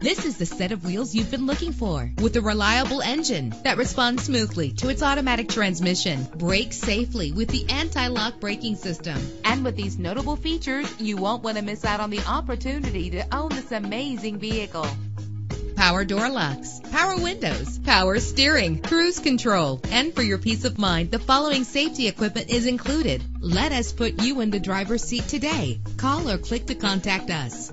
This is the set of wheels you've been looking for with a reliable engine that responds smoothly to its automatic transmission. Brake safely with the anti-lock braking system. And with these notable features, you won't want to miss out on the opportunity to own this amazing vehicle. Power door locks, power windows, power steering, cruise control. And for your peace of mind, the following safety equipment is included. Let us put you in the driver's seat today. Call or click to contact us.